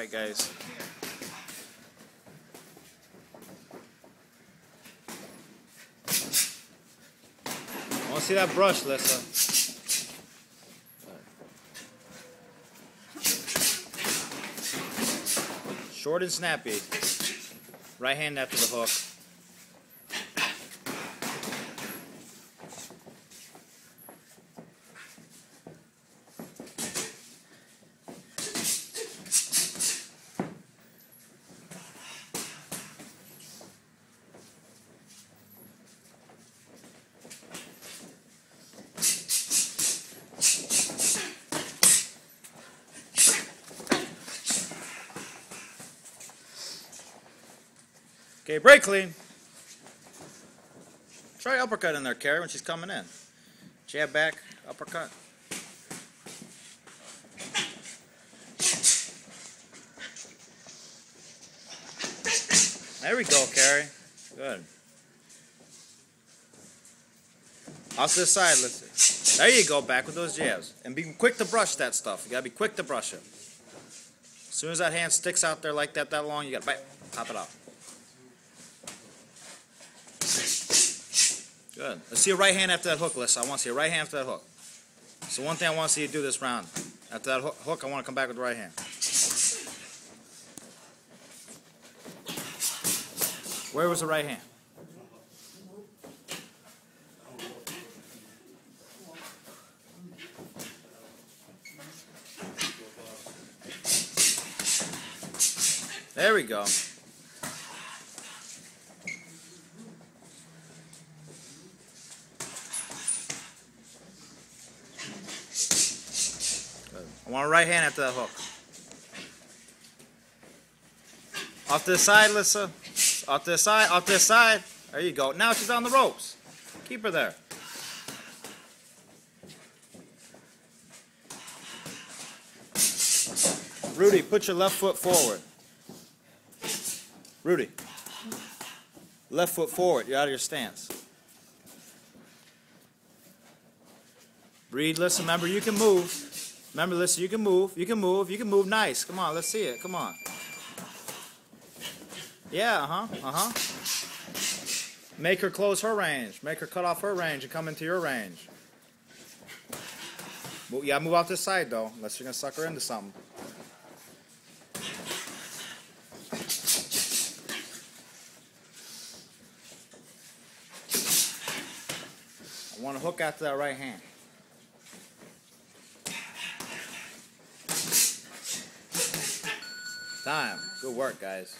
Alright, guys. I want to see that brush, Lissa. Short and snappy. Right hand after the hook. Okay, break clean. Try uppercut in there, Carrie, when she's coming in. Jab back, uppercut. There we go, Carrie. Good. Off to the side, let's. There you go, back with those jabs. And be quick to brush that stuff. You gotta be quick to brush it. As soon as that hand sticks out there like that that long, you gotta bite, pop it out. Good. Let's see a right hand after that hook, Lissa. I want to see a right hand after that hook. So one thing I want to see you do this round. After that hook, I want to come back with the right hand. Where was the right hand? There we go. I want a right hand after that hook. Off to the side, Lissa. Off to the side, off to the side. There you go. Now she's on the ropes. Keep her there. Rudy, put your left foot forward. Rudy. Left foot forward. You're out of your stance. Breathe. Listen, remember, you can move. Remember, listen, you can move. You can move. You can move nice. Come on, let's see it. Come on. Yeah, uh-huh, uh-huh. Make her close her range. Make her cut off her range and come into your range. Well, yeah, move off this side, though, unless you're going to suck her into something. I want to hook out to that right hand. Time. Good work, guys.